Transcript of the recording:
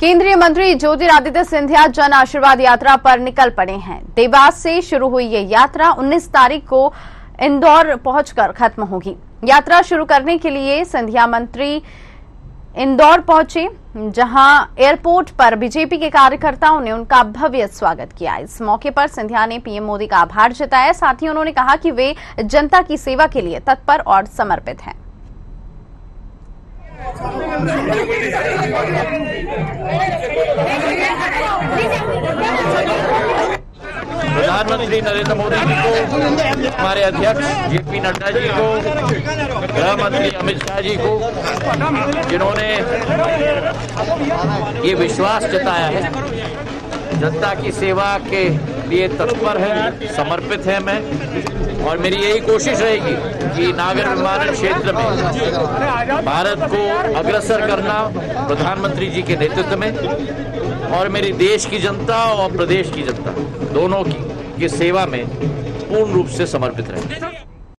केंद्रीय मंत्री ज्योतिरादित्य सिंधिया जन आशीर्वाद यात्रा पर निकल पड़े हैं। देवास से शुरू हुई ये यात्रा 19 तारीख को इंदौर पहुंचकर खत्म होगी। यात्रा शुरू करने के लिए सिंधिया मंत्री इंदौर पहुँचे, जहाँ एयरपोर्ट पर बीजेपी के कार्यकर्ताओं ने उनका भव्य स्वागत किया। इस मौके पर सिंधिया ने पीएम मोदी का आभार जताया। साथ ही उन्होंने कहा कि वे जनता की सेवा के लिए तत्पर और समर्पित हैं। प्रधानमंत्री नरेंद्र मोदी जी को, हमारे अध्यक्ष जेपी नड्डा जी को गृह मंत्री अमित शाह जी को, जिन्होंने ये विश्वास जताया है जनता की सेवा के लिए तत्पर है समर्पित है मैं और मेरी यही कोशिश रहेगी कि नागर विमानन क्षेत्र में भारत को अग्रसर करना प्रधानमंत्री जी के नेतृत्व में और मेरी देश की जनता और प्रदेश की जनता दोनों की, की सेवा में पूर्ण रूप से समर्पित रहे।